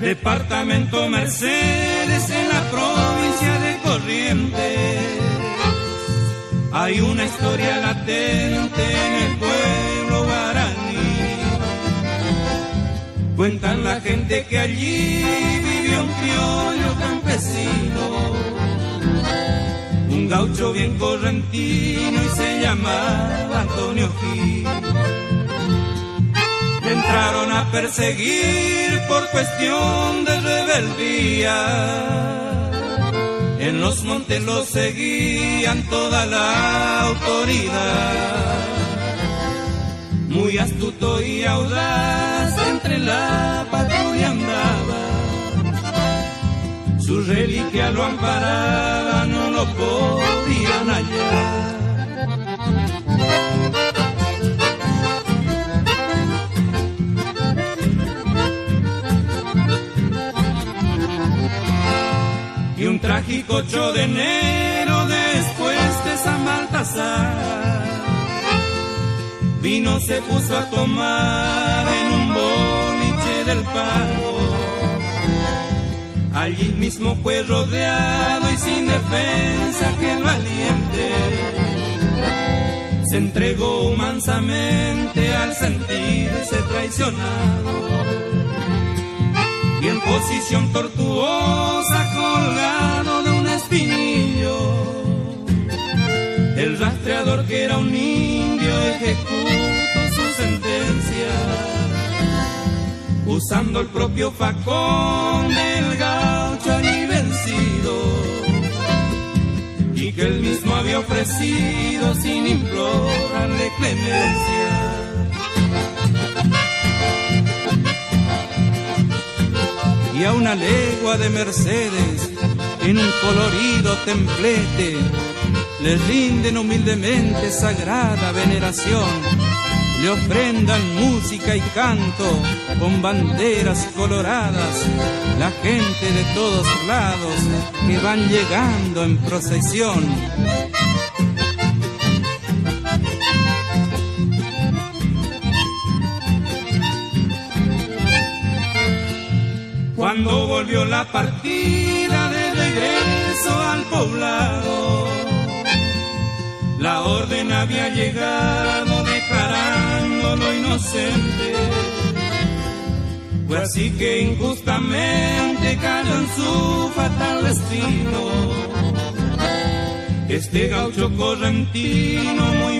Departamento Mercedes en la provincia de Corrientes. Hay una historia latente en el pueblo guaraní. Cuentan la gente que allí vivió un criollo campesino, gaucho bien correntino y se llamaba Antonio Gil entraron a perseguir por cuestión de rebeldía. En los montes los seguían toda la autoridad. Muy astuto y audaz entre la patrulla andaba. Su reliquia lo amparaba, no lo podían hallar. trágico 8 de enero después de San Baltasar. Vino se puso a tomar en un boliche del pago. Allí mismo fue rodeado y sin defensa que el valiente se entregó mansamente al sentirse traicionado y en posición tortuosa colgado de un espinillo. El rastreador que era un indio ejecutó su sentencia, usando el propio facón del sin implorarle clemencia. y a una legua de Mercedes, en un colorido templete, les rinden humildemente sagrada veneración, le ofrendan música y canto con banderas coloradas, la gente de todos lados que van llegando en procesión Cuando volvió la partida de regreso al poblado, la orden había llegado declarándolo inocente. Fue así que injustamente cayó en su fatal destino. Este gaucho correntino muy